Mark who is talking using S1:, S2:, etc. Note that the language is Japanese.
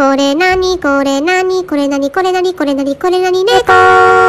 S1: これなにこれなにこれなにこれなにこれなにこれなに猫